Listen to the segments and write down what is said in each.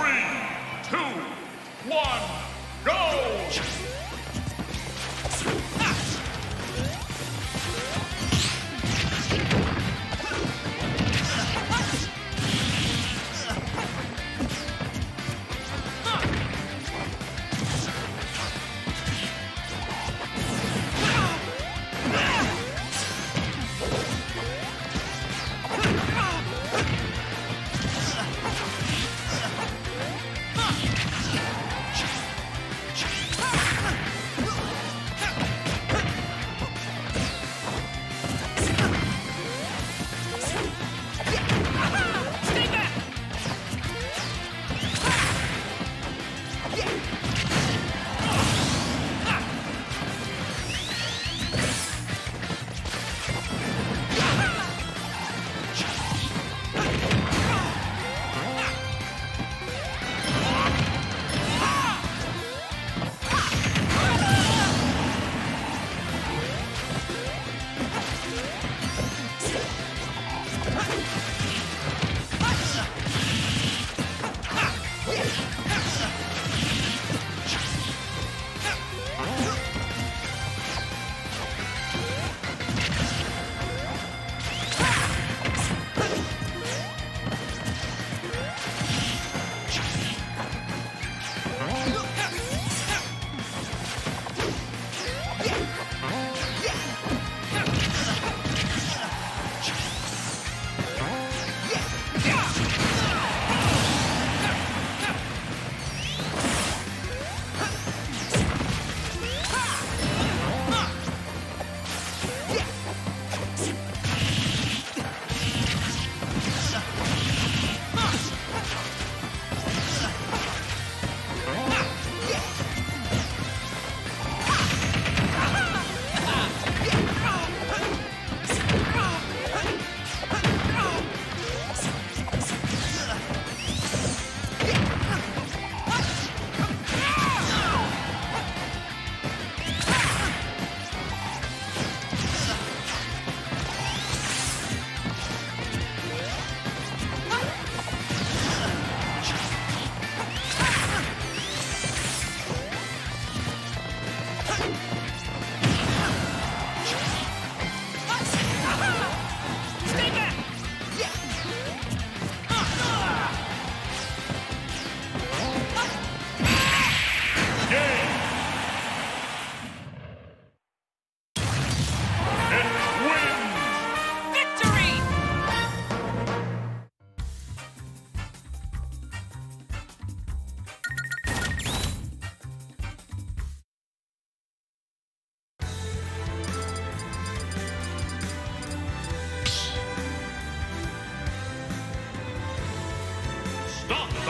three,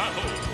battle.